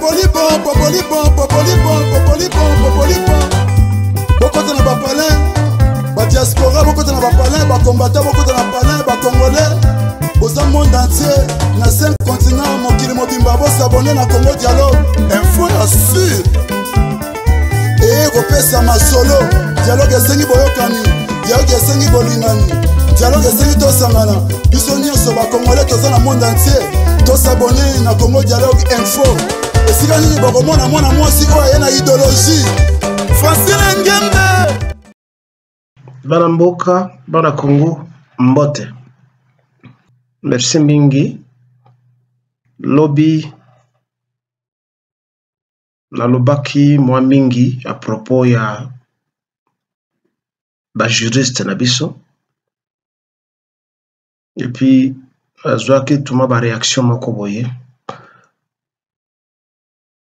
popolipon popolipon popolipon popolipon popolipon bokota na bapalin. Badiaspora bokota na bapalin bakombata bokota na palin bacongolais boza monde entier na 5 continent mokili mobimba bosabone na congo dialogue. Info ya sur eye kopesa masolo. Dialogue esengi boyokani. Dialogue esengi bolingani. Dialogue esengi tosangana. Biso nyonso bakongole toza na monde entier. Tosabone na congo dialogue info esika nini bokomona mwana mwasi oyo aye na idéologie francine ngembe! Bana mboka bana congo mbote. Merci mingi lobi nalobaki mwa mingi a propos ya bajuriste na biso. Epuis azwaki tuma bareaction moko boye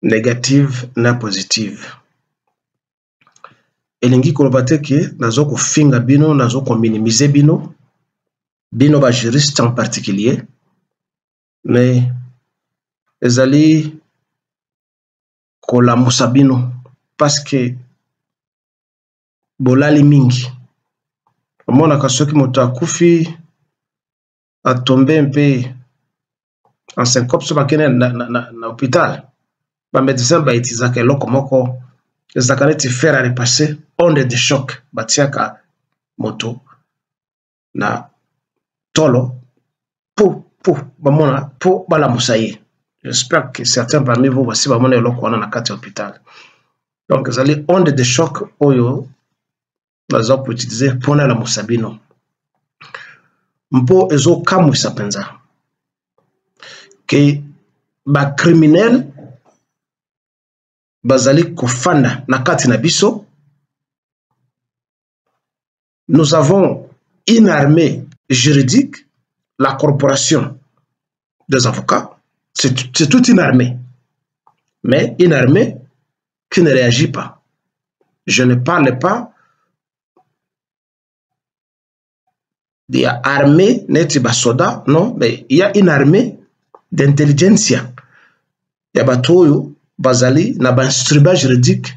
négative na positive. Elingi koloba te ke nazo kofinga bino nazo kominimize bino bino bajuriste en particulier mais ezali kolamusa bino parceke bolali mingi. Omonaka soki moto akufi atombe mpe en syncope so bakende na, na, na, na hôpital bamédecin baitizaka eloko moko. Ezalaka neti faire a repasse onde de choc batiaka moto na tolo po po bamona po balamusa ye. J'espère que certains parmi vous basi bamona eloko wana na kati ya hôpital. Donc ezali onde de choc oyo baza koutilize mpona elamusa bino. Mpo ezokamwisa mpenza ke bacriminel bazali kofanda na nous avons une armée juridique la corporation des avocats. C'est toute une armée. Mais une armée qui ne réagit pas. Je ne parle pas de ya armée neti non mais il y a une armée d'intelligentsia. Ya bato oyo bazali na bainstrument juridique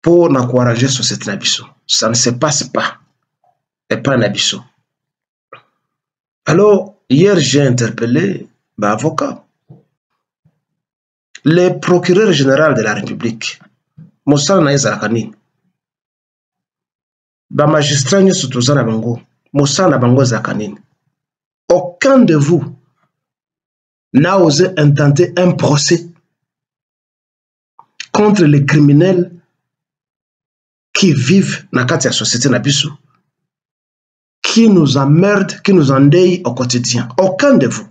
mpo na koarrange société na biso ça ne se passe pas. Epai na biso alors hier j'ai interpellé baavocat le procureur général de la république mosala na ye ezalaka nini bamagistrat nyonso toza na bango bango aucun de vous n'a osé intenter un procès contre les criminels qui vivent kati ya société qui nous emmerdent, qui nous endeuillent au quotidien. Aucun de vous.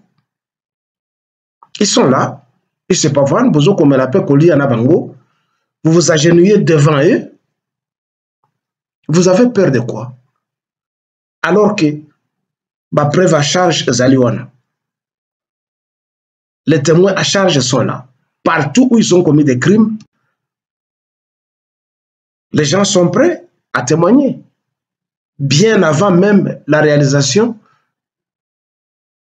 Ils sont là, ils se pavanent, vous comme la paix colis à Nabango, vous vous agenouillez devant eux, vous avez peur de quoi? Alors que ma preuve à charge Zaliwana. Les témoins à charge sont là. Partout où ils ont commis des crimes, les gens sont prêts à témoigner. Bien avant même la réalisation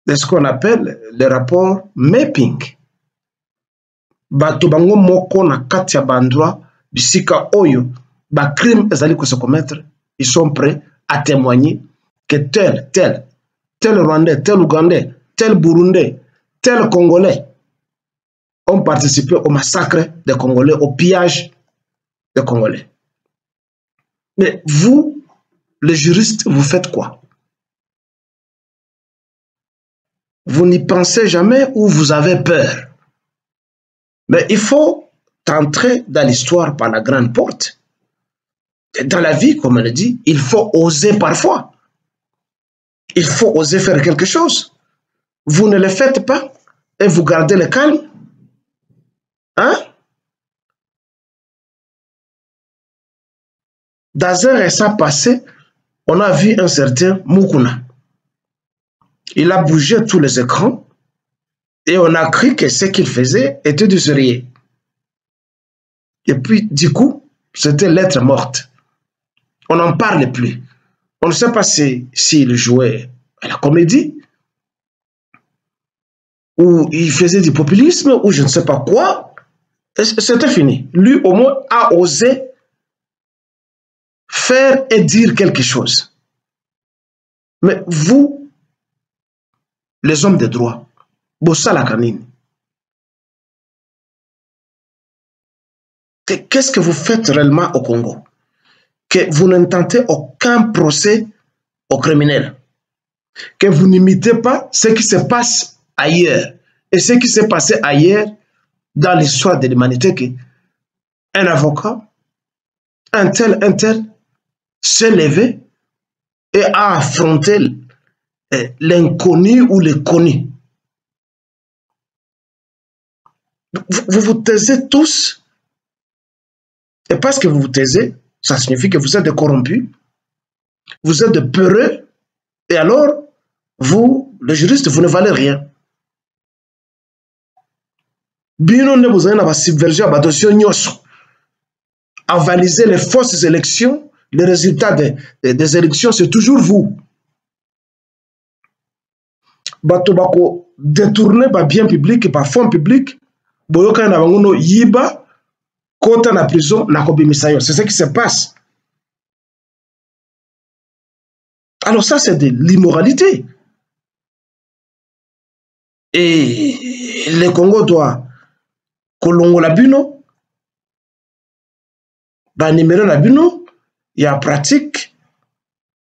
de ce qu'on appelle le rapport mapping. bato bango moko na kati ya bandroit bisika oyo bacrime ezali kose commettre ils sont prêts à témoigner que tel tel tel rwandais tel ougandais tel burundais congolais ont participé au massacre des congolais au pillage des congolais mais vous les juristes vous faites quoi? Vous n'y pensez jamais ou vous avez peur? Mais il faut entrer dans l'histoire par la grande porte. Dans la vie, comme on le dit, il faut oser parfois. Il faut oser faire quelque chose. Vous ne le faites pas et vous gardez le calme. Hein? Dans un récent passé, on a vu un certain Mukuna. Il a bougé tous les écrans et on a cru que ce qu'il faisait était du sérieux. Et puis, du coup, c'était lettre morte. On n'en parle plus. On ne sait pas s'il si, si jouait à la comédie ou il faisait du populisme, ou je ne sais pas quoi. C'était fini. Lui, au moins, a osé faire et dire quelque chose. Mais vous, les hommes de droit, Bossa canine, qu'est-ce que vous faites réellement au Congo? Que vous n'intentez aucun procès aux criminels. Que vous n'imitez pas ce qui se passe ailleurs. Et ce qui s'est passé ailleurs dans l'histoire de l'humanité, qu'un avocat, un tel, un tel, s'est levé et a affronté l'inconnu ou le connu. Vous vous taisez tous, et parce que vous vous taisez, ça signifie que vous êtes corrompus, vous êtes peureux, et alors, vous, le juriste, vous ne valez rien. Bino nde bozali na basubversion ya badossier nyonso. Avaliser les fausses élections les résultats des, des, des élections c'est toujours vous. Bato bakodétourne babien public bafonds public boyokani na bango no yiba kota na prison na kobimisa yo. C'est ce qui se passe. Alors ça c'est de l'immoralité. Et le congo doit kolongola bino banimero na bino ya pratique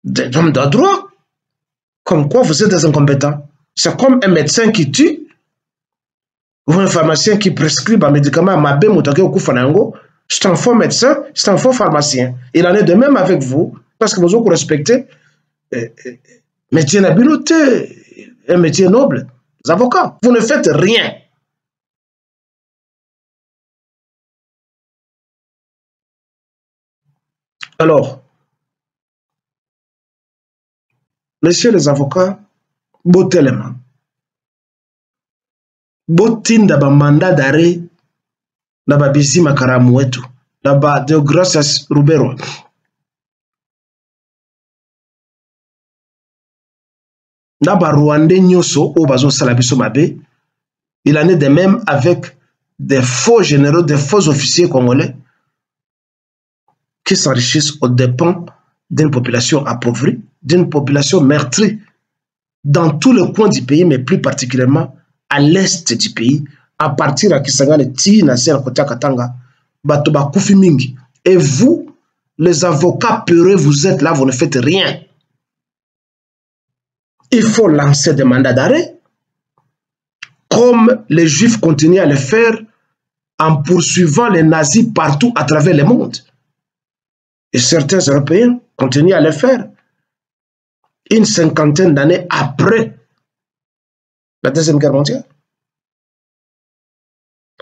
d'homme de droit. Comme quoi vous êtes des incompétents c'est comme un médecin qui tue ou un pharmacien qui prescrit bamédicament ya mabe moto ake kokufa na yango c'est un faux médecin c'est un faux pharmacien. Il en est de même avec vous parce que bozo korespecte eh, eh, métier na bino un métier noble. Les avocats. Vous ne faites rien Alors, messieurs les avocats, botelema, botinda bamanda d'arrêt na babisi makaramu wetu na ba Deogratias Rubero. na barwandais nyonso oyo bazosala biso mabe il en est de même avec des faux généraux des faux officiers congolais qui s'enrichissent aux dépens d'une population appauvrie, d'une population meurtrie dans tous les coins du pays, mais plus particulièrement à l'est du pays, à partir de Kisangani, Ti, Nasser, Katanga, Batoba, Mingi. Et vous, les avocats peureux, vous êtes là, vous ne faites rien. Il faut lancer des mandats d'arrêt, comme les Juifs continuent à le faire en poursuivant les nazis partout à travers le monde. Et certains Européens continuent à le faire. Une cinquantaine d'années après la Deuxième Guerre mondiale.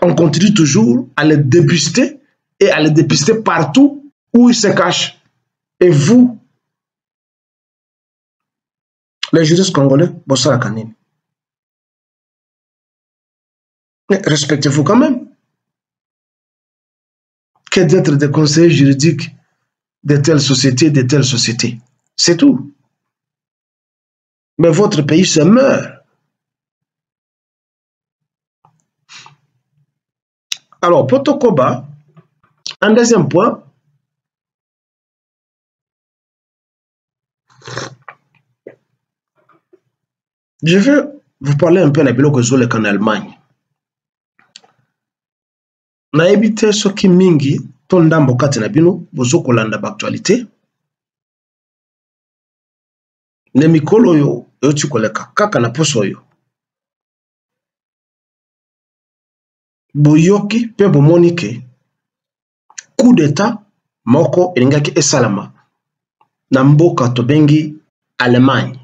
On continue toujours à les dépister et à les dépister partout où ils se cachent. Et vous, les juristes congolais, Bossa Kanine, respectez-vous quand même que d'être des conseillers juridiques de telle société, de telle société. C'est tout. Mais votre pays se meurt. Alors, pour Tokoba, un deuxième point, je vais vous parler un peu de biloko ezoleka en Allemagne. nayebi te soki mingi to ndambo kati na bino bozokolanda baaktualité na mikolo oyo euti koleka kaka na poso oyo. Boyoki mpe bomoni ke coup d'état moko elingaki esalama na mboka tobengi allemagne.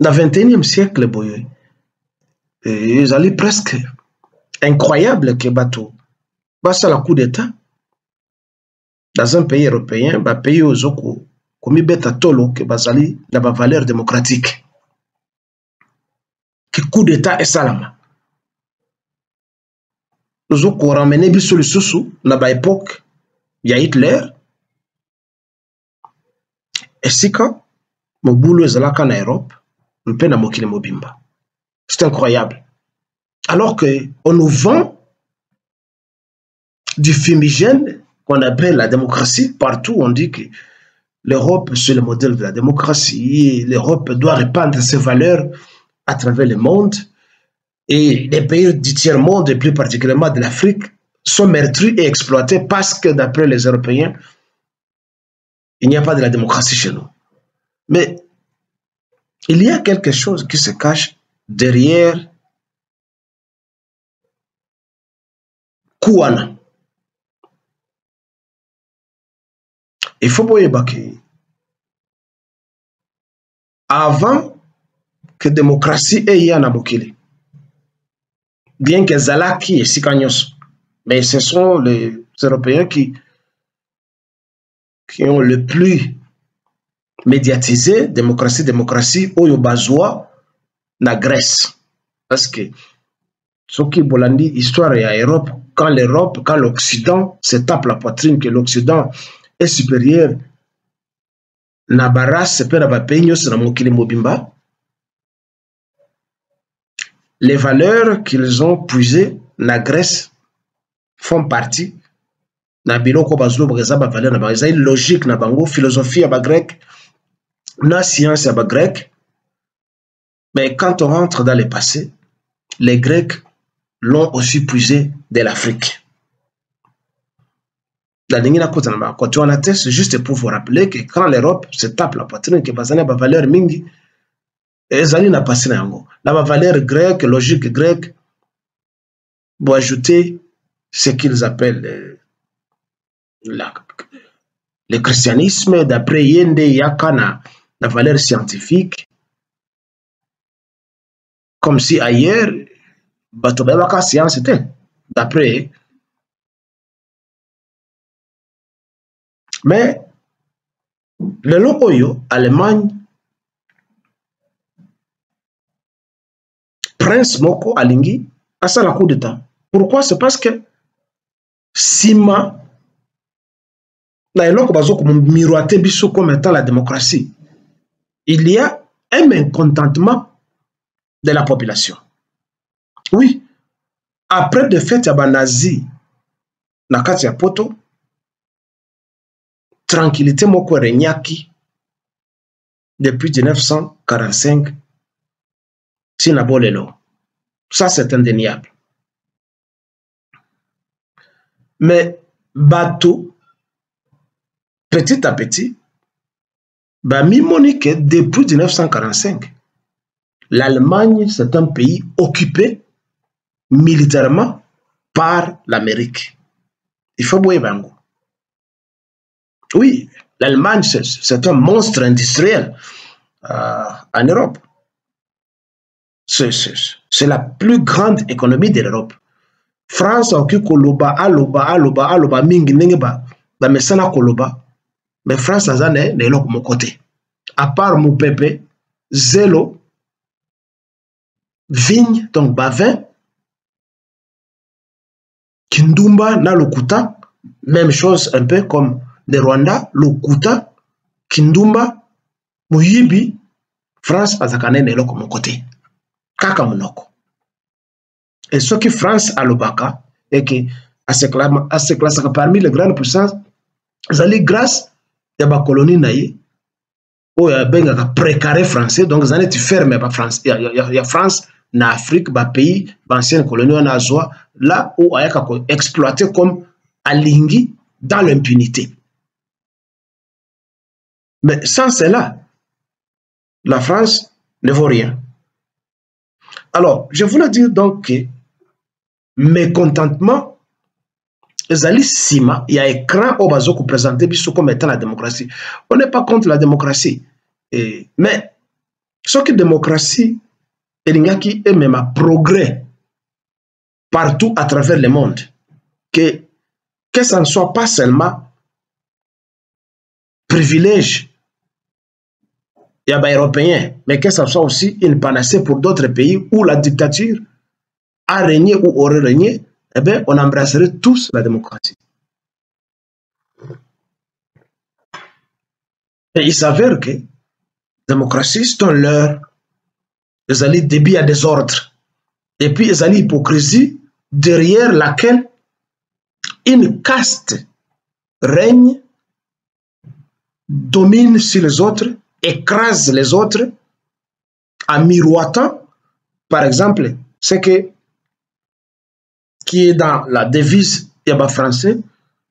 Na 21e siècle boye ezali presque incroyable que bato basala coup d'état. Dans un pays européen bapays oyo ozo komibeta tolo ke bazali na bavaleur démocratique ke coup d'état esalama. Ozo koramene biso lisusu na baepoke ya hitler. Esika mobulu ezalaka na europe mpe na mokili mobimba. C'est incroyable. Alors qu'on nous vend du fumigène qu'on appelle la démocratie. Partout, on dit que l'Europe, c'est le modèle de la démocratie. L'Europe doit répandre ses valeurs à travers le monde. Et les pays du tiers-monde, et plus particulièrement de l'Afrique, sont meurtris et exploités parce que, d'après les Européens, il n'y a pas de la démocratie chez nous. Mais il y a quelque chose qui se cache derrière Kouana. Il faut boyeba que avant que démocratie eya na mokili bien que ezalaki esika nyonso mais ce sont les européens qui qui ont le plus médiatisé démocratie démocratie oyo bazwa na Grèce. Parce que soki bolandi histoire ya Europe. Quand l'Europe quand l'Occident se tape la poitrine que l'Occident est supérieur na barace mpe na nyonso na mokili mobimba. Les valeurs qu'ils ont puisées na Grèce font partie. Na biloko bazoloboka eza na bango logique na bango philosophie ya bagrec na science ya mais quand on rentre dans le passé les grecs l'ont aussi puisé de l'afrique nalingi nakota na bakote wana te c'est juste pour vous rappeler que quand l'europe se tape la poitrine ke bazali na bavaleur mingi ezali na pasi na yango na bavaleur grec logique grec boajouter ce qu'ils appellent la, le christianisme d'après ye nde yaka na, na valeur scientifique comme si ailleurs bato science te d'après mais lelo oyo allemagne prince moko alingi asala coup d'état. Pourquoi? C'est parce que nsima na eloko bazokomiroite biso comme étant la démocratie il y a un mécontentement de la population. Oui après de fait ya banazi na kati ya poto tranquillité moko erenyaki depuis 1945 ntina bo lelo ça c'est indéniable. Mais bato petit à petit ke depuis 1945 l'allemagne c'est un pays occupé militairement par l'amérique. Il faut boyeba yango oui l'allemagne c'est un monstre industriel euh, en europe. C'est la plus grande économie de l'europe. France akoki koloba aloba aloba aloba mingi ndenge bamesana koloba mais france na eloko moko te à part mopepe zelo vigne donc bavin kindumba na lokuta même chose un peu comme le rwanda lokuta kindumba moyibi france azalaka nene eloko moko te. Kaka monoko. Et soki france alobaka eke aseklasaka parmi les grandes puissances ezali grâce ya bakolonie na ye oyo abengaka précaré français. Donc eza neti ferme ya, France, ya, ya, ya france na afrique bapays baancienne colonie wana azwa là oyo ayaka koexploite comme alingi dans l'impunité mais sans cela la france ne vaut rien. Alors je voulais dire donc que mécontentement ezali nsima ya écran oyo bazokoprésente biso comme étant la démocratie. On n'est pas contre la démocratie. Et, mais soki démocratie elingaki emema progrès partout à travers le monde que, que ne soit pas seulement privilège ya baeuropéen mais que ça soit aussi une panacée pour d'autres pays où la dictature a régné ou aurait régné, eh bien, on embrasserait tous la démocratie. Et il s'avère que la démocratie, c'est un leurre. Ezali débit ya désordre et puis ezali hypocrisie derrière laquelle une caste règne domine sur les autres écrase les autres en miroitant par exemple ce que qui est dans la devise yaba français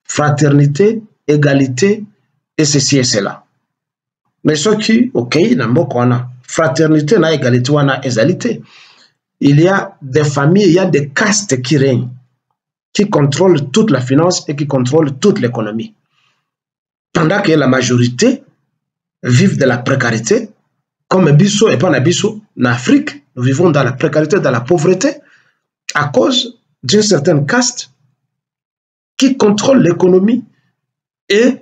fraternité égalité et ceci et cela. Mais na mboka wana fraternité na égalité te il y a des familles il y a des castes qui règnent qui contrôlent toute la finance et qui contrôlent toute l'économie. Pendant que la majorité vivent de la précarité comme biso et pas na biso na Afrique nous vivons dans la précarité dans la pauvreté à cause d'une certaine caste qui contrôle l'économie et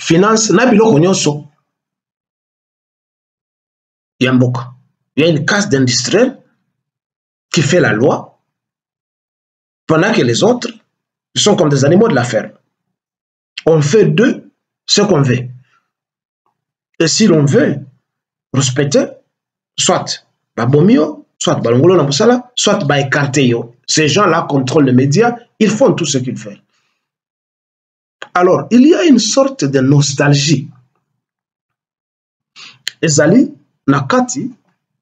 finance na biloko nyonso. Ya mboka il y a une caste d'industriels qui fait la loi pendant que les autres sont comme des animaux de la ferme on fait d'eux ce qu'on veut et si l'on veut respecter soit babomi yo soit balongolo na mosala soit baécarte yo. Ces gens-là contrôlent les médias ils font tout ce qu'ils font. Alors il y a une sorte de nostalgie. Ezali na kati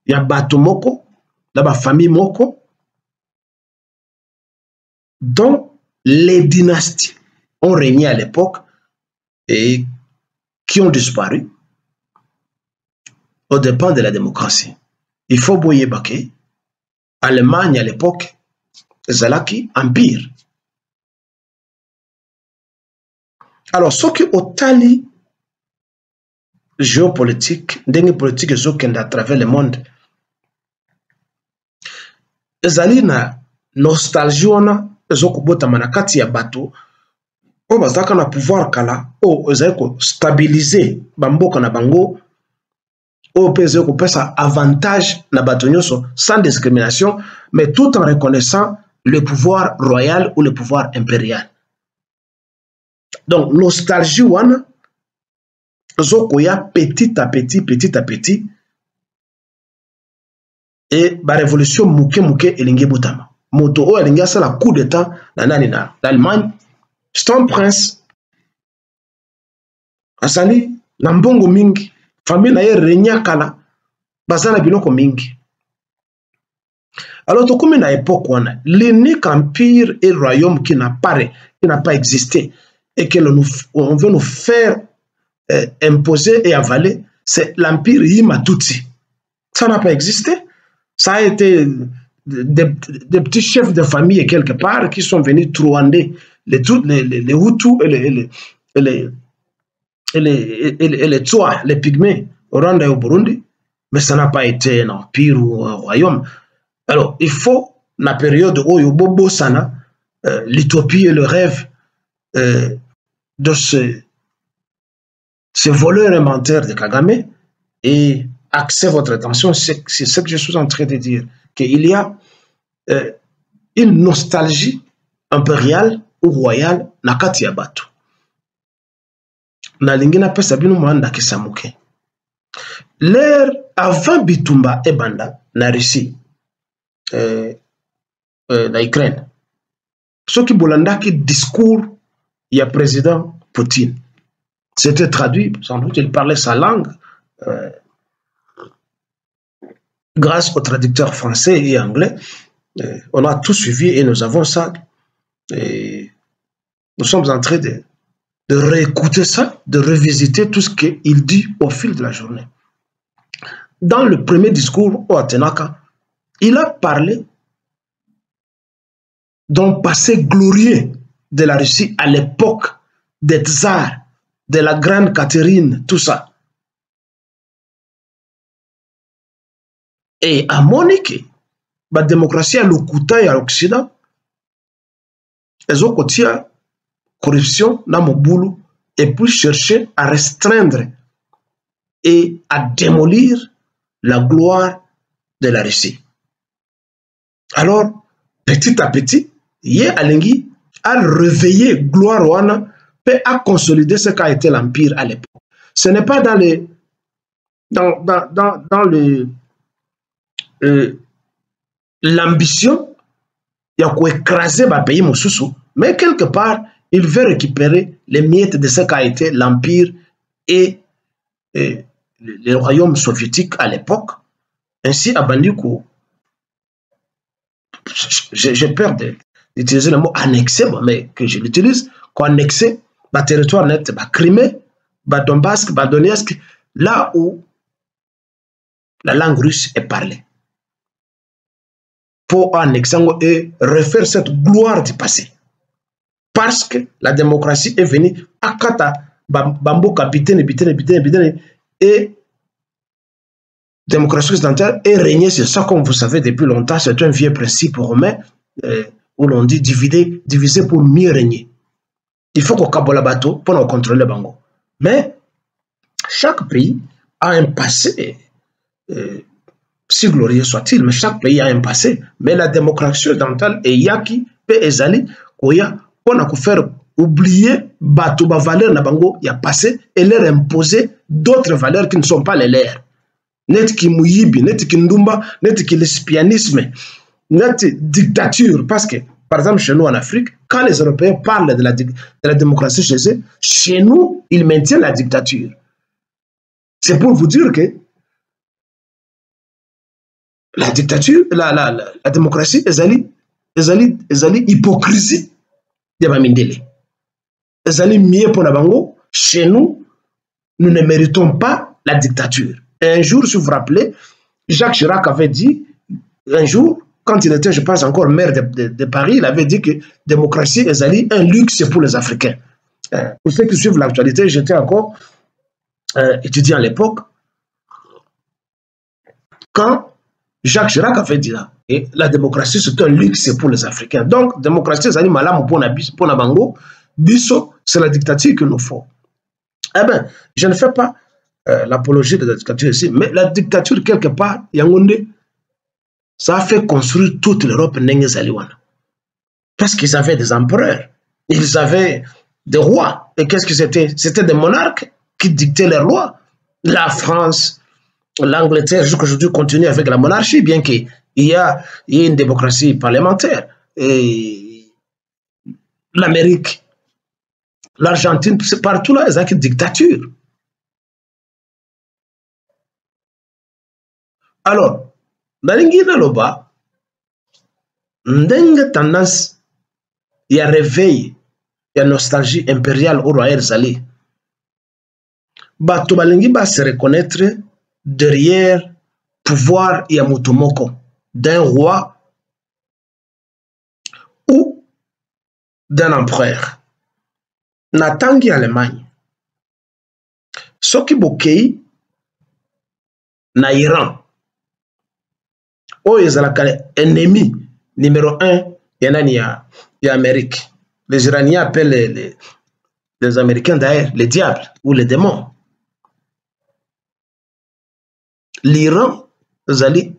ya bato moko na bafamille moko dont les dynasties ont régné à l'époque et qui ont disparu au dépens de la démocratie. Il faut boyeba ke Allemagne à l'époque ezalaki empire. Alors soki otali géopolitique ndenge politique ezokende à travers le monde ezali na nostalgie wana ezokobotama na kati ya bato oyo bazalaka na pouvoir kala oyo ezali kostabilize bamboka na bango oyo mpe ezali kopesa avantage na bato nyonso sans discrimination mais tout en reconnaissant le pouvoir royal ou le pouvoir impérial. Donc nostalgie wana ezokoya petit à petit petit à petit e barévolution moke moke elingi ebotama moto oyo alingi asala coup d'état na nani na l'allemagne c'est un prince. Azali na mbongo mingi famille na ye renia kala. Baza biloko mingi. Alors tokómi na époque wana l'unique empire et royaume qui n'a pas, qui n'a pas existé et que l'on on veut nous faire euh, imposer et avaler c'est l'empire Yima Tutsi ça n'a pas existé. Ça a été des, des, petits chefs de famille quelque part qui sont venus trouander les, les, les, les Hutus et les, et les, et les Tsoa, les Pygmées au Rwanda et au Burundi, mais ça n'a pas été un empire ou un royaume. Alors, il faut, la période où Yobobo Sana, euh, l'utopie et le rêve euh, de ce, ce voleur inventaire de Kagame, et axer votre attention, c'est ce que je suis en train de dire, qu'il y a euh, une nostalgie impériale ou royale na kati ya bato nalingi napesa bino mwa ndakisa moke lere avant bitumba ebanda na russie euh, euh, na ukraine soki bolandaki discours ya président poutine. C'était traduit sans doute il parlait sa langue euh, grâce aux traducteurs français et anglais. Euh, on a tout suivi et nous avons ça. Nous sommes en train de, de réécouter ça, de revisiter tout ce qu'il dit au fil de la journée. Dans le premier discours au Atenaka, il a parlé d'un passé glorieux de la Russie à l'époque des tsars, de la grande Catherine, tout ça. Et à Monique, la démocratie à l'Okuta et à l'Occident, ezokotia corruption na mobulu et puis chercher à restreindre et à démolir la gloire de la Russie. Alors, petit à petit, ye alingi a réveillé gloire wana et a consolidé ce qu'a été l'empire à l'époque. Ce n'est pas dans les dans, le euh, l'ambition il y a écraser le pays mais quelque part il veut récupérer les miettes de ce qu'a été l'empire et, le royaume soviétique à l'époque ainsi abandi ko j'ai peur d'utiliser le mot annexé mais que je l'utilise qu'on annexé le territoire net Crimée ba Donbass ba Donetsk là où la langue russe est parlée pour annexer et refaire cette gloire du passé. Parce que la démocratie est venue à Kata, Bambo capitaine, capitaine, capitaine, capitaine, et démocratie occidentale est régnée sur ça, comme vous savez depuis longtemps, c'est un vieux principe romain euh, où l'on dit diviser, diviser pour mieux régner. Il faut qu'on cabote le bateau pour contrôler le bango. Mais chaque pays a un passé euh, si glorieux soit-il, mais chaque pays a un passé. Mais la démocratie occidentale et yaki pe ezali koya on a faire oublier bato ba valeur na bango ya passé et leur imposer d'autres valeurs qui ne sont pas les leurs. Net ki muyibi, net ki ndumba, net ki l'espianisme, net dictature parce que par exemple chez nous en Afrique, quand les Européens parlent de la, de la démocratie chez eux, chez nous, ils maintiennent la dictature. C'est pour vous dire que la dictature, la, la, la, démocratie, hypocrisie ya bamindele. Ezali mieux pour la bango. Chez nous, nous ne méritons pas la dictature. Un jour, si vous vous rappelez, Jacques Chirac avait dit, un jour, quand il était, je pense, encore maire de, Paris, il avait dit que démocratie ezali un luxe pour les Africains. Euh, pour ceux qui suivent l'actualité, j'étais encore euh, étudiant à l'époque. Quand Jacques Chirac avait dit là. Et la démocratie, c'est un luxe pour les Africains. Donc, démocratie, c'est pour la bango. Bisso, c'est la dictature qu'il nous faut. Eh bien, je ne fais pas euh, l'apologie de la dictature ici, mais la dictature, quelque part, Yangonde, ça a fait construire toute l'Europe Parce qu'ils avaient des empereurs, ils avaient des rois. Et qu'est-ce que c'était C'était des monarques qui dictaient les lois. La France, l'Angleterre jusqu'aujourd'hui continue avec la monarchie, bien qu'il y a, une démocratie parlementaire. Et l'Amérique, l'Argentine, c'est partout là, ils ont une dictature. Alors, nalingi naloba ndenge tendance ya réveil ya nostalgie impériale au royal zali bato balingi base reconnaître derrière pouvoir ya moto moko d'un roi ou d'un empereur. Na ntangi ya allemagne. Soki bokei na iran oyo ezalaka ennemi numéro 1 ya les iraniens appellent les américains d'ailleurs les diables ou les démons l'Iran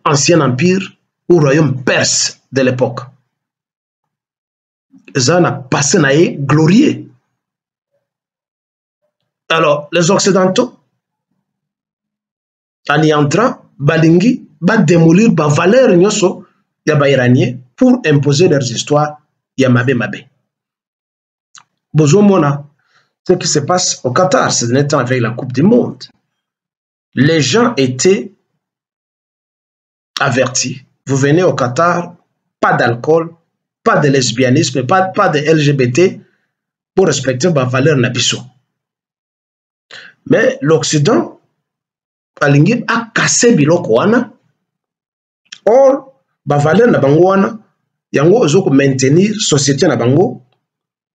ancien empire ou royaume perse de l'époque. Eza na passé na ye glorieux. Alors les occidentaux en y entrant balingi badémolir bavaleur nyonso ya bairanien pour imposer leurs histoires ya mabe mabe. Bozomona ce qui se passe au Qatar ce dernier temps avec la Coupe du Monde. Les gens étaient avertis. Vous venez au Qatar, pas d'alcool, pas de lesbianisme, pas, de LGBT pour respecter ma valeur nabiso. Mais l'Occident, a cassé biloko wana. Or, ba valeur na yango ozoko maintenir société na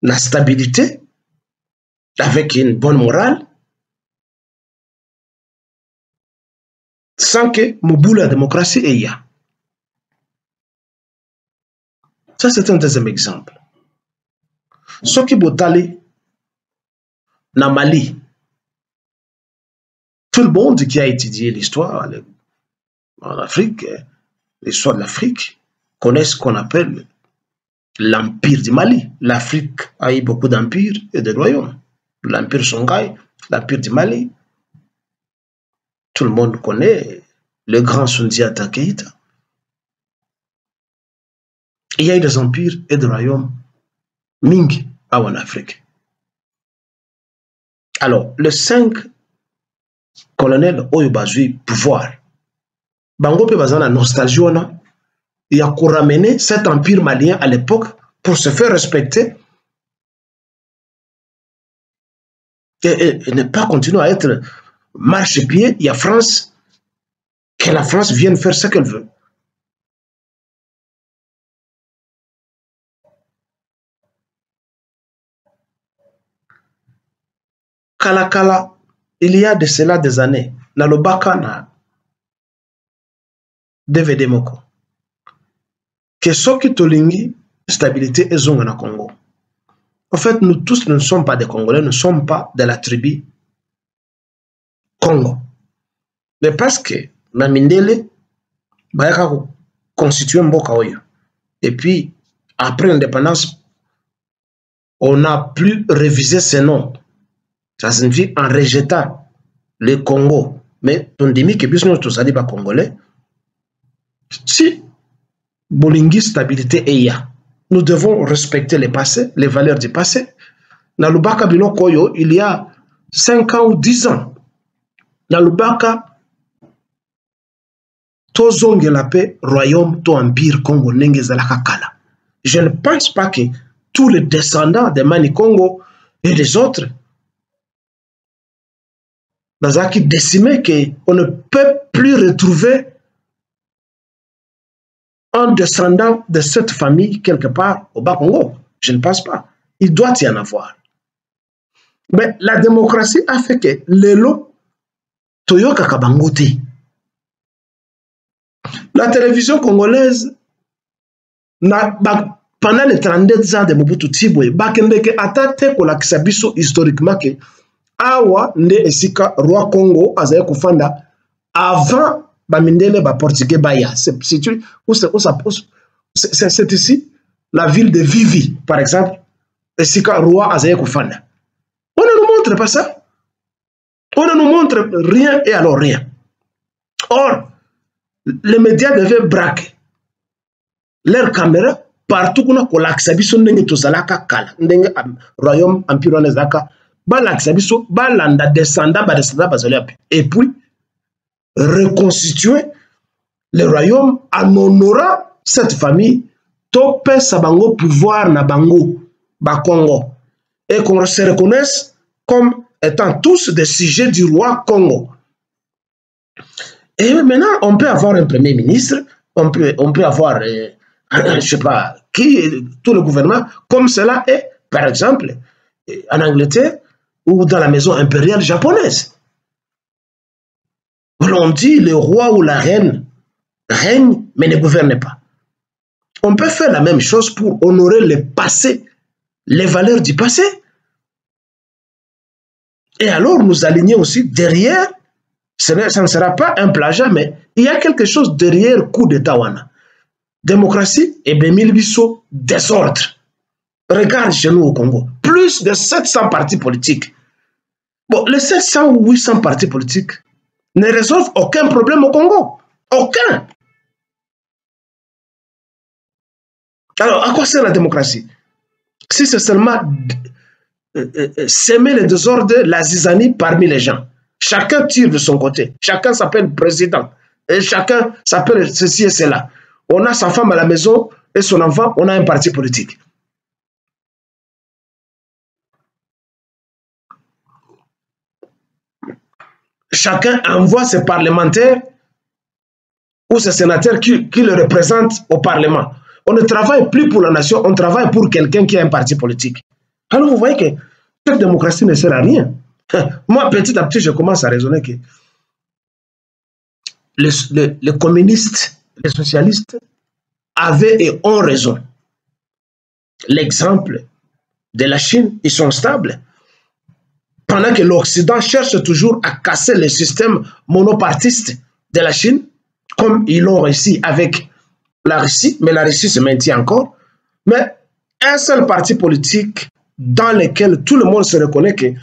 na stabilité avec une bonne morale sans que Moubou la démocratie ait. Ça, c'est un deuxième exemple. Ce qui Botali, na Mali, tout le monde qui a étudié l'histoire en Afrique, l'histoire de l'Afrique, connaît ce qu'on appelle l'empire du Mali. L'Afrique a eu beaucoup d'empires et de royaumes. L'empire Songhai, l'empire du Mali, tout le monde connaît le grand Sundiata Keita, il y a eu des empires et des royaumes. Mingi en Afrique. Alors, les cinq colonels oyo bazwi pouvoir. Bango mpe baza na nostalgie wana ya koramener cet empire malien à l'époque pour se faire respecter et ne pas continuer à être marche-pied. Il y a France, que la France vienne faire ce qu'elle veut. Kalakala, il y a de cela des années, na lobaka na DVD moko. Que soki tolingi stabilité ezonga na Congo. En fait, nous tous ne sommes pas des Congolais, nous ne sommes pas de la tribu Congo. Mais parce que na mindele bayaka constituer mboka oyo. Et puis après l'indépendance, on n'a plus révisé ces noms. Ça signifie en rejetant le Congo. Mais on dit que bisno to sali ba congolais. Si bolingi stabilité et ya nous devons respecter le passé, les valeurs du passé. Dans le Baka Koyo, il y a 5 ans ou 10 ans, dans le Baka, tozongela pe royaume to empire Congo kala. Je ne pense pas que tous les descendants de Mani Congo et les autres bazalaki décimés qu'on ne peut plus retrouver un descendant de cette famille quelque part au Bas-Congo. Je ne pense pas. Il doit y en avoir. Mais la démocratie a fait que lelo toyoka kabangote. La télévision congolaise na, ba, pendant les 32 ans de Mobutu Tibwe bakendeke ata te kolakisa biso historiquement ke awa nde esika roi Congo azali kofanda avant bamindele baportugais baya. C'est ici la ville de vivi par exemple esika roi azali kofanda. On ne nous montre pas ça on ne nous montre rien et alors rien. Or les médias devaient braquer leur caméra partout kuna kolakisa biso ndenge tozalaka kala ndenge royaume empire wana ezalaka balakisa biso balanda descendant badescendant bazali ape et puis reconstituer le royaume en honorant cette famille. Topesa bango pouvoir na bango bakongo et qu'on se reconnaisse comme étant tous des sujets du roi Congo. Et maintenant, on peut avoir un premier ministre, on peut, on peut avoir, euh, je sais pas, qui, tout le gouvernement, comme cela est, par exemple, en Angleterre ou dans la maison impériale japonaise. On dit le roi ou la reine règne mais ne gouverne pas. On peut faire la même chose pour honorer le passé, les valeurs du passé. Et alors nous aligner aussi derrière, ça ne sera pas un plagiat, mais il y a quelque chose derrière coup d'État. Démocratie et Bemilbiso, désordre. Regarde chez nous au Congo, plus de 700 partis politiques. Bon, les 700 ou 800 partis politiques, ne résolvent aucun problème au Congo. Aucun. Alors, à quoi sert la démocratie? Si c'est seulement s'aimer le désordre, la zizanie parmi les gens. Chacun tire de son côté. Chacun s'appelle président. Et chacun s'appelle ceci et cela. On a sa femme à la maison et son enfant, on a un parti politique. chacun envoie ses parlementaires ou ses sénateurs qui, qui, le représentent au Parlement. On ne travaille plus pour la nation, on travaille pour quelqu'un qui a un parti politique. Alors vous voyez que cette démocratie ne sert à rien. Moi, petit à petit, je commence à raisonner que les, les, les communistes, les socialistes avaient et ont raison. L'exemple de la Chine, ils sont stables pendant que l'Occident cherche toujours à casser le système monopartiste de la Chine, comme ils l'ont réussi avec la Russie, mais la Russie se maintient encore. Mais un seul parti politique dans lequel tout le monde se reconnaît que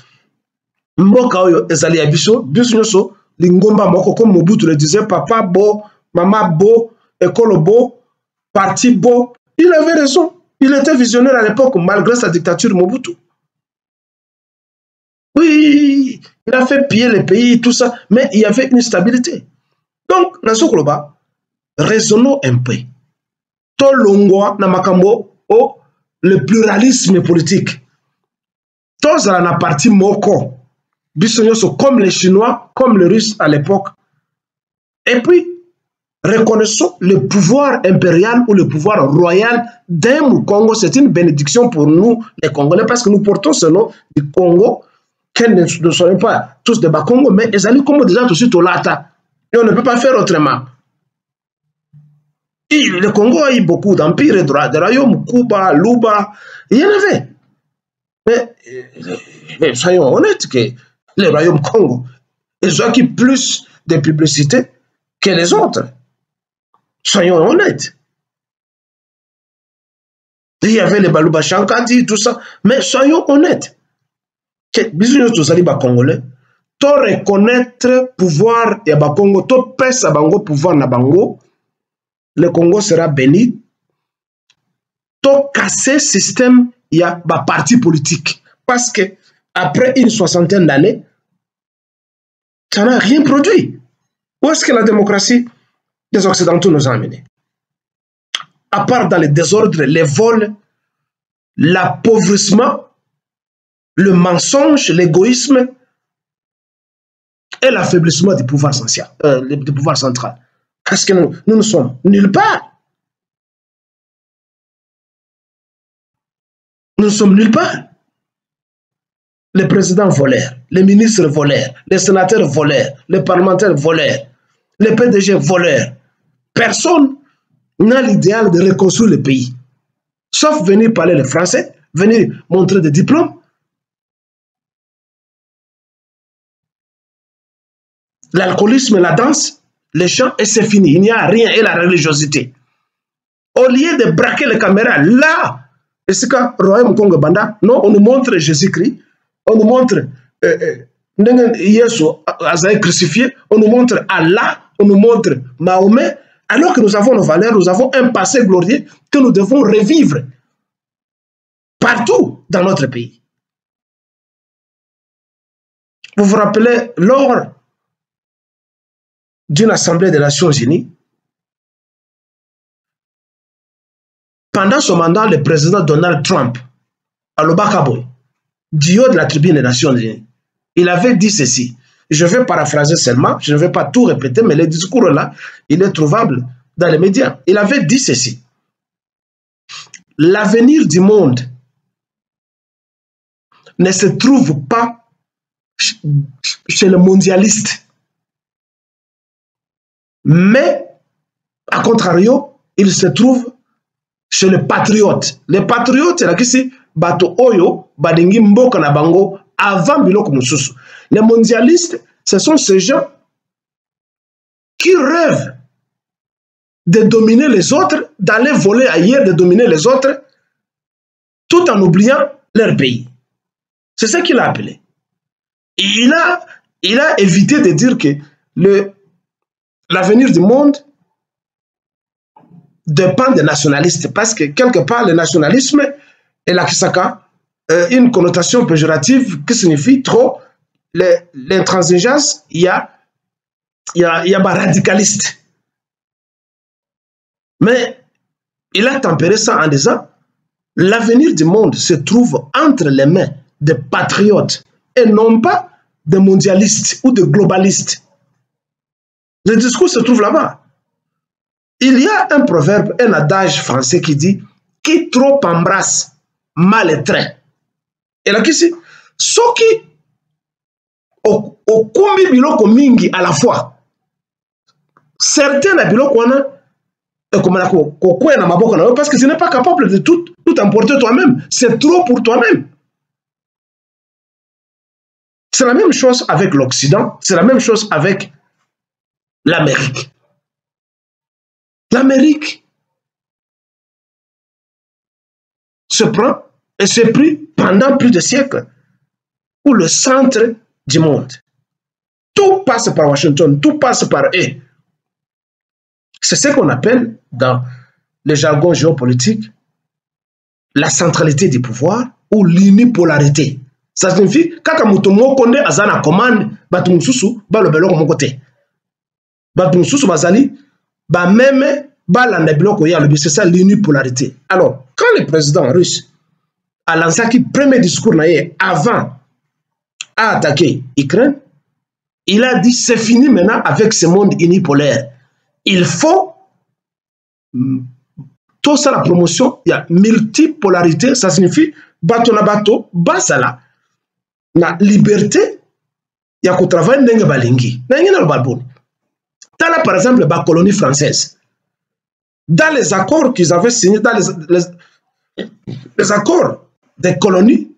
mboka oyo ezali ya biso biso lingomba moko comme mobutu le disait papa bo mama bo ekolo bo parti bo Il avait raison. Il était visionnaire à l'époque, malgré sa dictature Mobutu. Oui, il a fait piller les pays, tout ça, mais il y avait une stabilité. Donc, dans ce global, raisonnons un peu. Tolongwa na makambo o le pluralisme politique. Tous à la partie moko. comme les Chinois, comme les Russes à l'époque. Et puis, reconnaissons le pouvoir impérial ou le pouvoir royal d'un Congo. C'est une bénédiction pour nous, les Congolais, parce que nous portons ce nom du Congo, qu'elles ne sont pas tous des Bakongo, mais ils comme déjà tout de suite au Lata. Et on ne peut pas faire autrement. Et le Congo a eu beaucoup d'empires, de royaumes, Kuba, Luba, il y en avait. Mais, mais soyons honnêtes que les royaumes Congo, ils ont acquis plus de publicité que les autres. Soyons honnêtes. Il y avait les Baluba Shankati, tout ça. Mais soyons honnêtes. Bisous tous les Congolais. To reconnaître pouvoir ya Congo, to pesa bango pouvoir na bango, le Congo sera béni. To casser système ya ba parti politique. Parce que après une soixantaine d'années, ça n'a rien produit. Où est-ce que la démocratie des Occidentaux nous a amenés? À part dans les désordres, les vols, l'appauvrissement, le mensonge, l'égoïsme et l'affaiblissement du pouvoir, central, euh, du pouvoir central. Parce que nous, nous ne sommes nulle part. Nous ne sommes nulle part. Les présidents voleurs, les ministres voleurs, les sénateurs voleurs, les parlementaires voleurs, les PDG voleurs. Personne n'a l'idéal de reconstruire le pays. Sauf venir parler le français, venir montrer des diplômes. L'alcoolisme, la danse, les chants, et c'est fini. Il n'y a rien, et la religiosité. Au lieu de braquer les caméras, là, et c'est quand Royaume Congo Banda, non, on nous montre Jésus-Christ, on nous montre euh, euh, Yesu a crucifié, on nous montre Allah, on nous montre Mahomet, alors que nous avons nos valeurs, nous avons un passé glorieux que nous devons revivre partout dans notre pays. Vous vous rappelez, lors d'une assemblée des Nations Unies, pendant son mandat, le président Donald Trump, à l'Obakaboy, du haut de la tribune des Nations Unies, il avait dit ceci. Je vais paraphraser seulement, je ne vais pas tout répéter, mais le discours là, il est trouvable dans les médias. Il avait dit ceci. L'avenir du monde ne se trouve pas chez le mondialiste. Mais, à contrario, il se trouve chez le patriote. Les patriotes, c'est là qui bato oyo badingi mboka na bango avant biloko les mondialistes ce sont ces gens qui rêvent de dominer les autres d'aller voler ailleurs de dominer les autres tout en oubliant leur pays. C'est ce qu'il a appelé. Il a évité de dire que l'avenir du monde dépend des nationalistes parce que quelque part le nationalisme est la kisaka euh, une connotation péjorative qui signifie trop l'intransigeance, il y a, il y a, y a radicaliste. Mais il a tempéré ça en disant l'avenir du monde se trouve entre les mains des patriotes et non pas des mondialistes ou des globalistes. Le discours se trouve là-bas. Il y a un proverbe, un adage français qui dit Qui trop embrasse mal est train elakisi soki okumbi biloko à la fois certain na biloko wana na parce que tu n'es pas capable de tout, tout emporter toi-même c'est trop pour toi-même. C'est la même chose avec l'Occident c'est la même chose avec l'Amérique l'Amérique se prend et s'est pris pendant plus de siècles pour le centre du monde. Tout passe par Washington, tout passe par eux. C'est ce qu'on appelle dans le jargon géopolitique la centralité du pouvoir ou l'unipolarité ça signifie kaka moto moko nde aza na commande bato mosusu baloba eloko moko te bameme balanda biloko ye alobi c'est ça l'unipolarité. Alors quand le président russe alançaki premier discours na avant attaquer ukraine il a dit c'est fini maintenant avec ce monde unipolaire. Il faut tosala promotion ya multipolarité ça signifie bato na bato bazala na liberté ya kotravaille ndenge balingi ndenge naloba boni tala par exemple bacolonie française dans les accords qu'ils avaient signés dans les, les, accords des colonies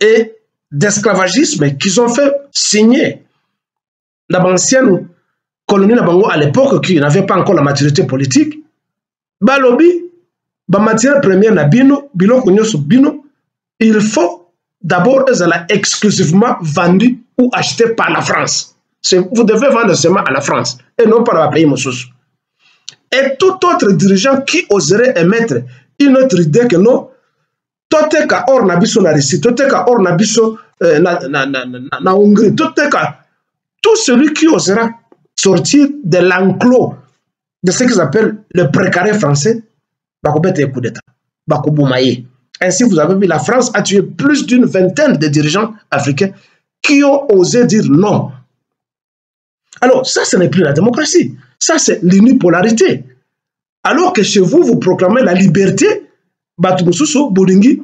et d'esclavagisme qu'ils ont fait signer dans l'ancienne colonie na bango à l'époque qui n'avait pas encore la maturité politique balobi bamatière première na bino il faut d'abord ezala exclusivement vendu ou acheté par la France vous devez vendre seulement à la France et non par la pays mosusu et tout autre dirigeant qui oserait émettre une autre idée que non toteka or na biso na Russie toteka or na biso euh, na, na, na, na, na Hongrie toteka tout celui qui osera sortir de l'enclos de ce qu'ils appellent le précaré français bakobeta coup d'état bakoboma ye ainsi vous avez vu la France a tué plus d'une vingtaine de dirigeants africains qui ont osé dire non alors ça ce n'est plus la démocratie. Ça c'est l'unipolarité. Alors que chez vous vous proclamez la liberté bato mosusu bolingi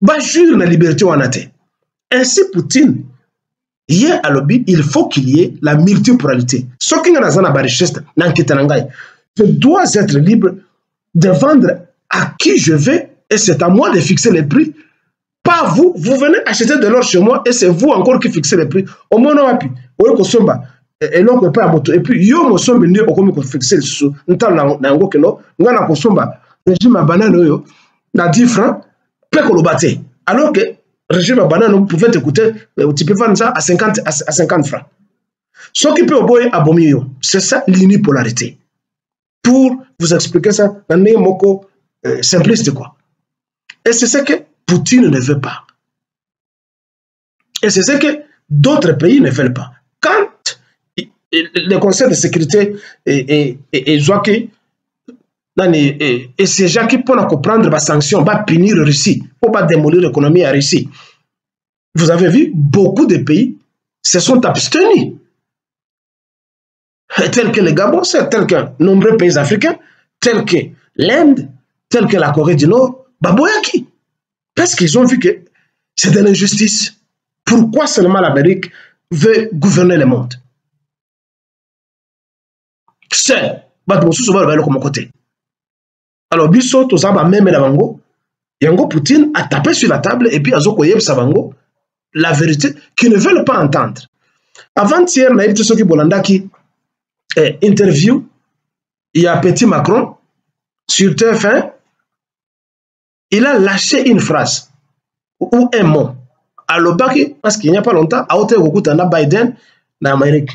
bajure na liberté wana te ainsi poutine ye alobi il faut qu'il y ait la na nkita na ngai je dois être libre de vendre à qui je veux et c'est à moi de fixer les prix. Pas vous. Vous venez acheter de l'or chez moi et c'est vous encore qui fixez les prix. Omona wapi oyo kosomba eloko epai ya moto et puis yo mosombi nde okomi kofixe lisusu ntalo na yango keno nga na kosomba régime ya banane oyo na 10 francs mpe koloba te alors que régime ya banane pouvez t'écouter peux vendre ça à 50, à 50 francs. Soki mpe oboyi abomi yo. C'est ça l'unipolarité pour vous expliquer ça na ndenge moko euh, simpliste quoi. Et c'est ce que Poutine ne veut pas. Et c'est ce que d'autres pays ne veulent pas. Quand le conseil de sécurité ezwaki nani esejaki mpona koprendre basanction bapunir russie mpo badémolir l'économie ya russie. Vous avez vu beaucoup de pays se sont abstenus. Tels que le gabon tels que nombreux pays africains tels que l'inde tels que la corée du nord baboyaki parce qu'ils ont vu que c'est de l'injustice. Pourquoi seulement l'amérique veut gouverner le monde? Seul bato mosusu baloba eloko moko te. Alors biso toza bamemela bango. Yango poutine atape sur la table et puis azo koyebisa bango la vérité qui ne veulent pas entendre. Avant-hier nayebi te soki bolandaki eh, interview ya petit macron sur tf1 il a lâché une phrase ou un mot. Alobaki parce qu'il n'y a pas longtemps aotaki kokuta na biden na amérique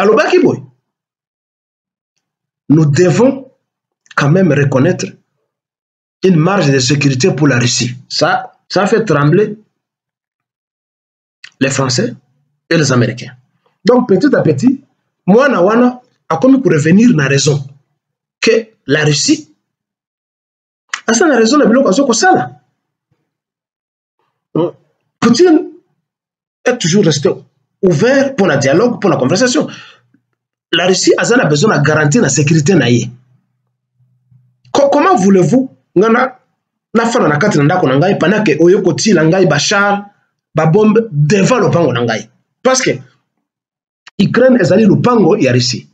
alobaki boye nous devons quand même reconnaître une marge de sécurité pour la Russie. Ça, ça fait trembler les Français et les Américains. Donc petit à petit, moi, Nawana a comme pour revenir na raison? Que la Russie a ça la raison de biloko azoko sala. Poutine est toujours resté ouvert pour le dialogue, pour la conversation. La Russie a besoin de garantir la sécurité na ye. Comment voulez-vous ngana nafana na kati na ndako na ngai pendant que oyo kotiela ngai bachar babombe devant lopango na ngai? Parce que Ukraine ezali lopango ya Russie.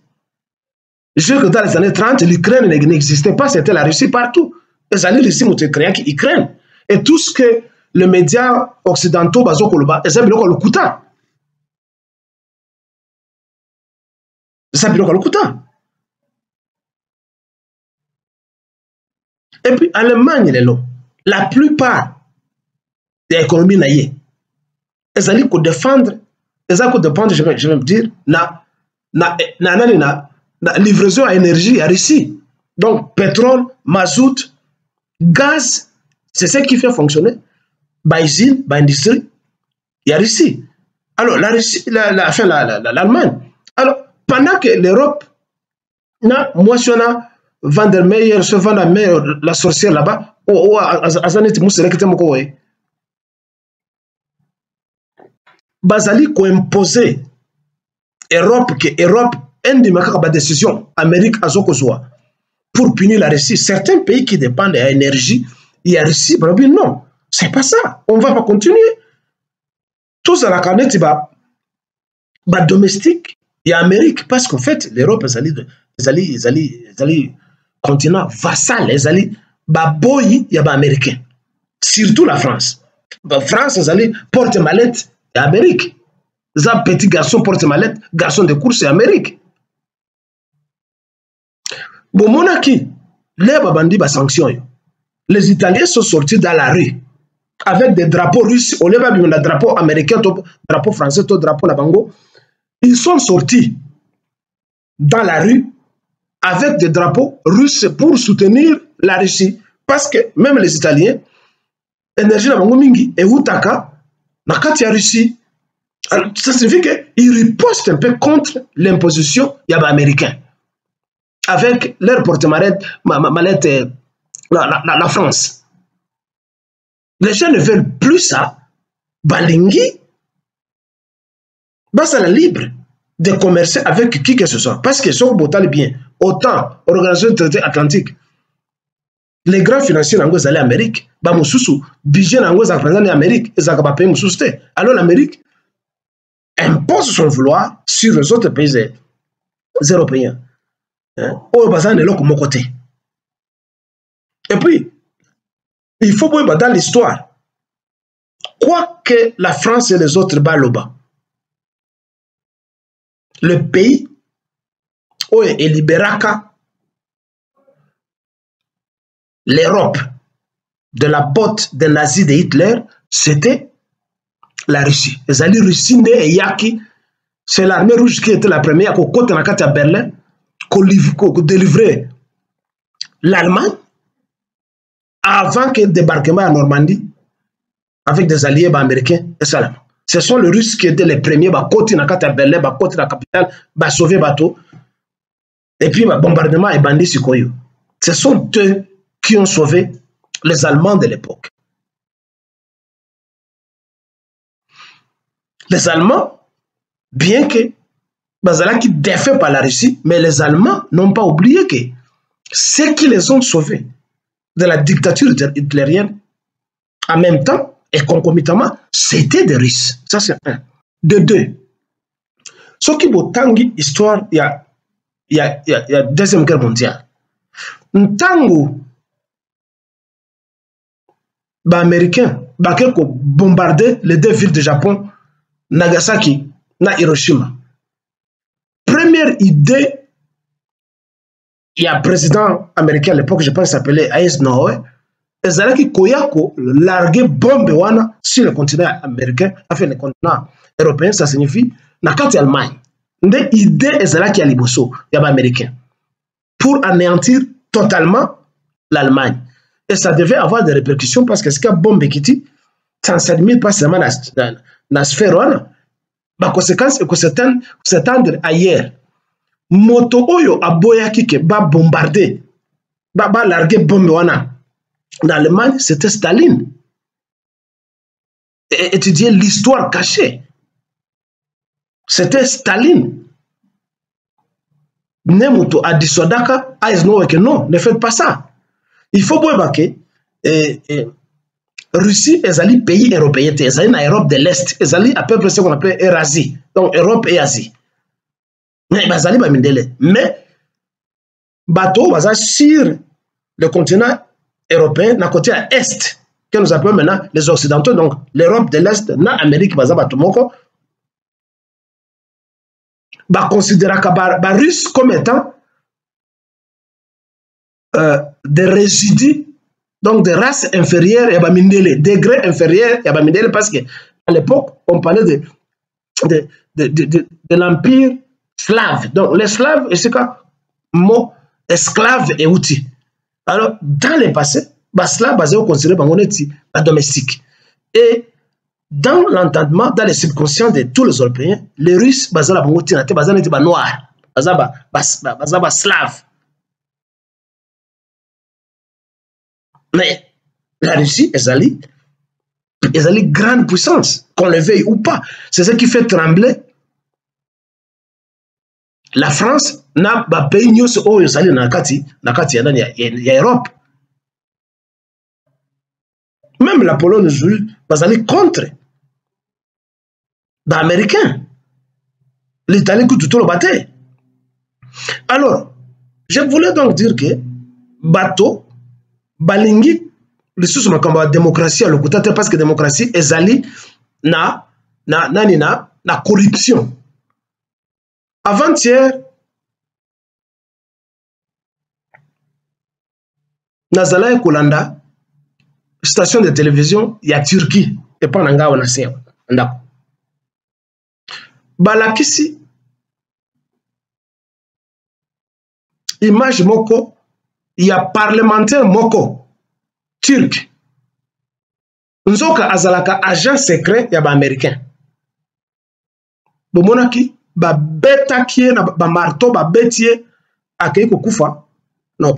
Je que dans les années 30, l'Ukraine n'existait pas, c'était la Russie partout. ezali Russie moto créaki Ukraine. Et tout ce que les médias occidentaux bazo koloba, eza biloko lokuta. Eza biloko lokuta et puis allemagne lelo la plupart ya économie na ye ezali kodéfendre eza kodépendre je vais, je vais me dire na na, na, na, na, livraison à énergie à Russie. Donc, pétrole, mazout, gaz, c'est ce qui fait fonctionner. Bah, usine, bah, industrie, il y a Russie. Alors, la Russie, la, la, l'Allemagne. Alors, pendant que l'Europe, na, moi, je suis Van der Meyer, ce Van der Meyer, la sorcière là-bas, oh, oh, azaneti muselekete moko we. Bazali ko imposer Europe que Europe indima kaka ba décision Amérique azokozwa pour punir la Russie. Certains pays qui dépendent de l'énergie, il y a Russie, non, c'est pas ça. On va pas continuer. Tout ça la canette ba ba domestique, il y a Amérique parce qu'en fait l'Europe ezali ezali ezali ezali continent vassal ezali baboyi ya baaméricain surtout la france. France ezali porte malette ya amérique. Eza petit garçon porte malette garçon de course ya amérique. Bomonaki le babandi basanction oyo les italiens sont sortis dans la rue avec des drapeaux russes. Au lieu babima na drapeau américain to drapeau français to drapeau na bango ils sont sortis dans la rue avec des drapeaux russes pour soutenir la Russie. Parce que même les Italiens, énergie na bango mingi ya Russie. Ça signifie qu'ils ripostent un peu contre l'imposition ya américain avec leur porte-mallette la, la, France. Les gens ne veulent plus ça. Balingi, basala libre de commercer avec qui que ce soit. Parce que sont botal bien. Autant, Organisation du traité atlantique, les grands financiers nango ezali amérique bamosusu budget nango ezalaka mpenza na amérique ezalaka bapays mosusu. Te alors l'amérique impose son vouloir sur les autres pays européens. Baza na eloko moko te et puis il faut boyeba dans l'histoire. Quoi que la france et les autres baloba le pays oyo eliberaka l'Europe de la botte des nazis de Hitler, c'était la Russie. ezali Russie nde eyaki c'est l'armée rouge qui était la première kokota na kati ya Berlin l'Allemagne avant que débarquement à Normandie avec des alliés américains esalama ce sont les Russes qui étaient les premiers bakoti na kati ya Berlin bakoti na capitale basauve bato et puis bombardement ebandi sikoyo ce sont eux qui ont sauvé les Allemands de l'époque. Les Allemands, bien que Bazalaki défait par la Russie, mais les Allemands n'ont pas oublié que ceux qui les ont sauvés de la dictature hitlérienne, en même temps et concomitamment, c'était des Russes. Ça, c'est un. De deux, qui botangi histoire, il y a, il y a, il y a Deuxième Guerre mondiale. Ntango baaméricain bake kobombarde les deux villes de japon nagasaki na hiroshima première idée ya président américain à l'époque je pense s'appelait eisenhower ezalaki koya kolargue bombe wana sur le continent américain enfin le continent européen ça signifie na kati ya allemagne. Nde idée ezalaki ya liboso ya baaméricain pour anéantir totalement l'allemagne. Et ça devait avoir des répercussions parce que sika bombe ekiti ça ne s'admire pas seulement na, na, na sphère wana baconséquence ekos'étendre ailleurs. Moto oyo aboyaki ke babombarde balargue bombe wana na allemagne c'était staline. Et étudier l'histoire cachée. C'était staline. Ne moto adisodaka eisenhower ke non ne faites pas ça. Il faut ke eh, eh, russie ezali pays européen ezali na europe de l'est ezali à peu près ce qu'on appelle eurasie donc europe et asie. Mais bamindele. Mais baza sur le continent européen na côté ya est que nous appelons maintenant les occidentaux. Donc l'europe de l'est na amérique baza bato moko baconsidéraka barusse ba comme étant euh, des résidus, donc des races inférieures, et bamindele, degrés inférieurs, et bamindele, parce que à l'époque, on parlait de, de, de, de, de l'empire slave. Donc les slaves esika mot esclave euti alors dans le passé baslave bazali koconsidere bango neti badomestique et dans l'entendement dans le subconscient de tous les européens les russes baza na bango ntina te baza neti banoir baza baslave mais la russie ezali ezali grande puissance qu'on le veuille ou pas. C'est ce qui fait trembler la france na bapays nyonso oyo ezali na kati na kati ya nani ya, ya, ya europe. Même la pologne aujourd'hui bazali contre baaméricain l'italie kutu toloba te alors je voulais donc dire que bato balingi lisusu makambo ya démocratie ya lokuta te parce que démocratie ezali na, na nani na, na corruption avant-hier nazalaki kolanda station de télévision ya turquie epa na ngai awa na se ndako. Balakisi image moko ya parlementaire moko turc. Nzoka azalaka agent secret ya baaméricain bomonaki babetaki ye na bamarto babeti ye akei kokufa na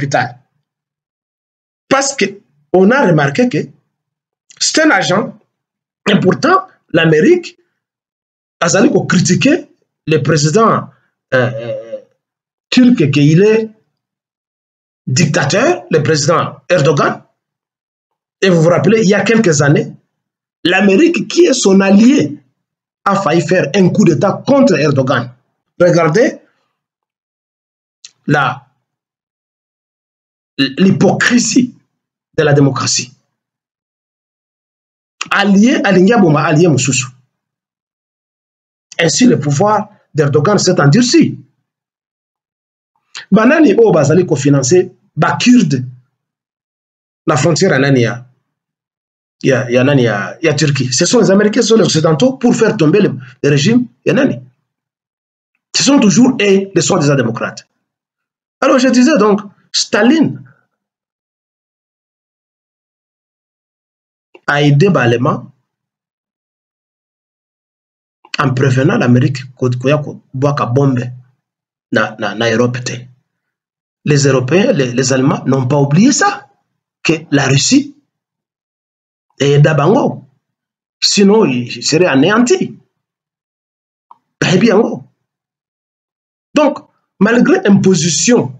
parce que on a remarqué que c'est un agent et pourtant l'amérique azali kocritiquer le président euh, euh, turc qu'il est dictateur le président erdogan. Et vous vous rappelez il y a quelques années l'amérique qui est son allié a failli faire un coup d'État contre Erdogan. Regardez l'hypocrisie de la démocratie. Allié aligné Boma, allié Moussoussou. Ainsi, le pouvoir d'Erdogan s'est endurci. Banani o bazali kofinancer ba kurde la frontière anania il y a, y a, il y a, y a Turquie. Ce sont les Américains, ce sont les Occidentaux pour faire tomber le, le régime Yanani. Ce sont toujours et les soi-disant démocrates. Alors je disais donc, Staline a aidé Balema en prévenant l'Amérique koya boaka bombe na, na, na Europe. Les Européens, les, les Allemands n'ont pas oublié ça, que la Russie eyeda bango sinon il serait anéanti. Bayebi yango donc malgré imposition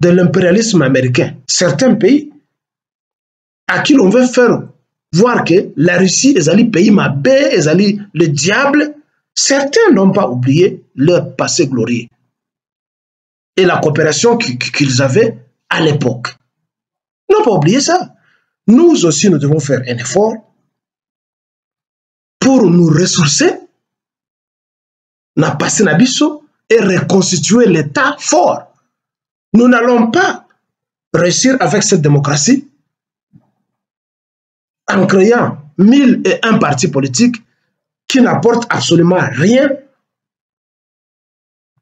de l'impérialisme américain certains pays à qui l'on veut faire voir que la Russie ezali pays mabe ezali le diable certains n'ont pas oublié leur passé glorieux et la coopération qu'ils avaient à l'époque. N'ont pas oublié ça nous aussi, nous devons faire un effort pour nous ressourcer, et reconstituer l'État fort. Nous n'allons pas réussir avec cette démocratie en créant mille et un partis politiques qui n'apportent absolument rien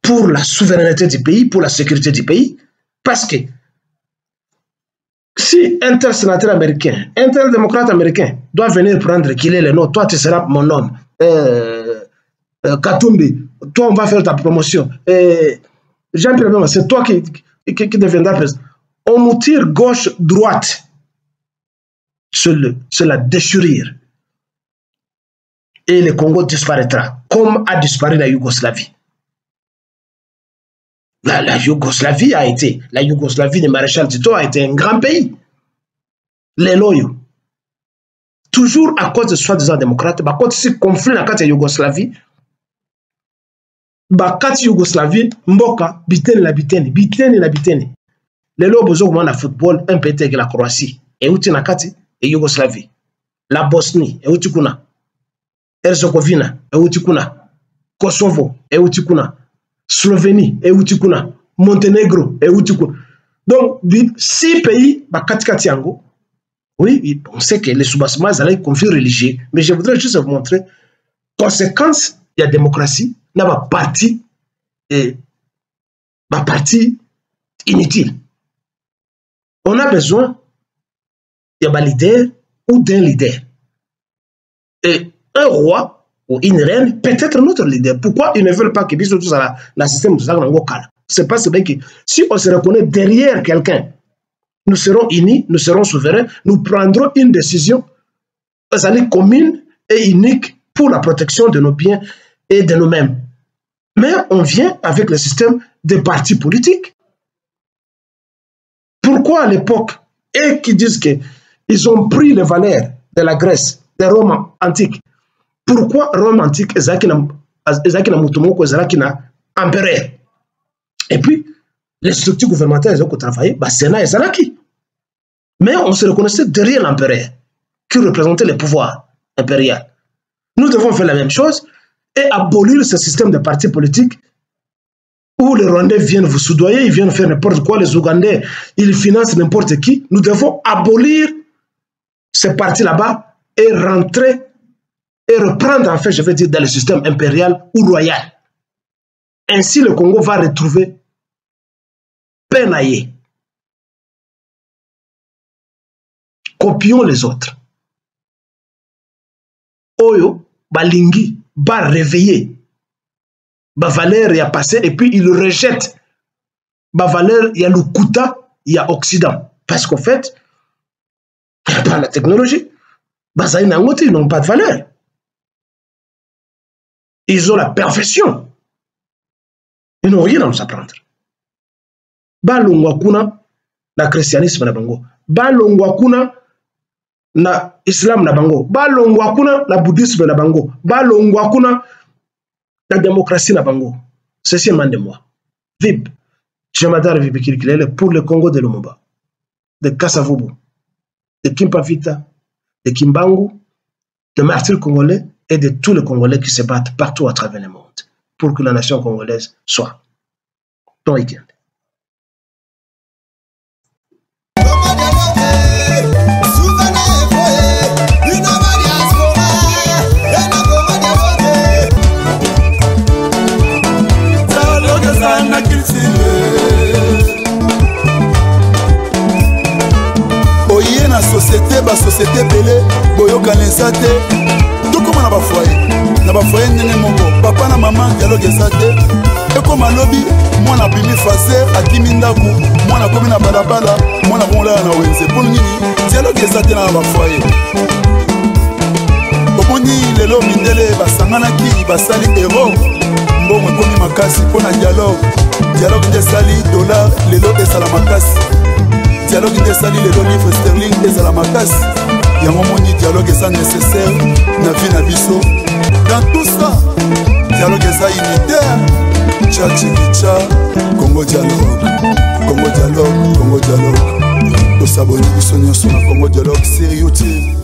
pour la souveraineté du pays, pour la sécurité du pays, parce que si un tel sénateur américain, un tel démocrate américain doit venir prendre qu'il est le nom, toi tu seras mon homme, euh, euh, Katumbi, toi on va faire ta promotion, euh, Jean-Pierre c'est toi qui, qui, qui deviendra président. On nous tire gauche-droite sur la déchirure. Et le Congo disparaîtra, comme a disparu la Yougoslavie. La, la, Yougoslavie a été, la Yougoslavie de Maréchal Tito a été un grand pays. Les loyaux. Toujours à cause de soi-disant démocrates, bah, quand ce conflit dans la Yougoslavie, quand Yougoslavie, Mboka, biteni la biteni, biteni la biteni. Les loyaux besoin de football, un peu avec la Croatie, et où na kati, et Yougoslavie. La Bosnie, et tu kuna. Où tu kuna. Kosovo, tu kuna. Slovénie euti kuna Monténégro euti kuna donc six pays bakatikati yango oui on sait que les soubassements ezalaki conflit religieux mais je voudrais juste vous montrer conséquence ya démocratie na baparti et ma partie inutile. On a besoin d'un leader ou d'un leader. Et un roi ou une reine peut être notre leader. Pourquoi ils ne veulent pas que puisse tout ça le système de ça C'est parce que si on se reconnaît derrière quelqu'un, nous serons unis, nous serons souverains, nous prendrons une décision commune et unique pour la protection de nos biens et de nous-mêmes. Mais on vient avec le système des partis politiques. Pourquoi à l'époque, et qui disent qu'ils ont pris les valeurs de la Grèce, des Romains antiques, pourquoi Rome antique, empereur? Et puis, les structures gouvernementales, elles ont travaillé, bah, Sénat et Zanaki. Mais on se reconnaissait derrière l'empereur, qui représentait le pouvoir impérial. Nous devons faire la même chose et abolir ce système de partis politiques où les Rwandais viennent vous soudoyer, ils viennent faire n'importe quoi, les Ougandais, ils financent n'importe qui. Nous devons abolir ces partis là-bas et rentrer et reprendre, en fait, je veux dire, dans le système impérial ou royal. Ainsi, le Congo va retrouver penaillé. Copions les autres. Oyo, balingi, va réveiller ba valeur a passé et puis il rejette ba valeur y a le kuta il y a occident parce qu'en fait pas la technologie na ils n'ont pas de valeur ils ont la perfection. Ils n'ont rien à nous apprendre. Balongwa kuna na christianisme na bango. Balongwa kuna na islam na bango. Balongwa kuna na bouddhisme na bango. Balongwa kuna la démocratie na ceci émane de moi. Vib jemadar vibikiri kilele pour le congo de lumumba de kasavubu de kimpavita de kimbangu de martyrs congolais et de tous les congolais qui se battent partout à travers le monde pour que la nation congolaise soit ton week-end société ebele na bafoye. Na bafoye ndenge moko papa na mama dialogue eza te. Ekóma lobi mwana abimi faser akimi ndako mwana akomi na balabala mwana komolala na wenze. Mpo nini? Dialogue eza te na bafoye. Omoni lelo mindele basanganaki basali ero mbongo ekomi makasi mpo na dialogue. Dialogue nde esali dollar lelo ezala makasi dialogue nde esali lelo livre sterling ezala makasi yango moni dialogue eza nécessaire na vie na biso. Dans tout ça dialogue eza unitaire. Cha chikicha congo dialogue congo dialogue congo dialogue. Tosaboli biso nyonso na congo dialogue. Sérieux tie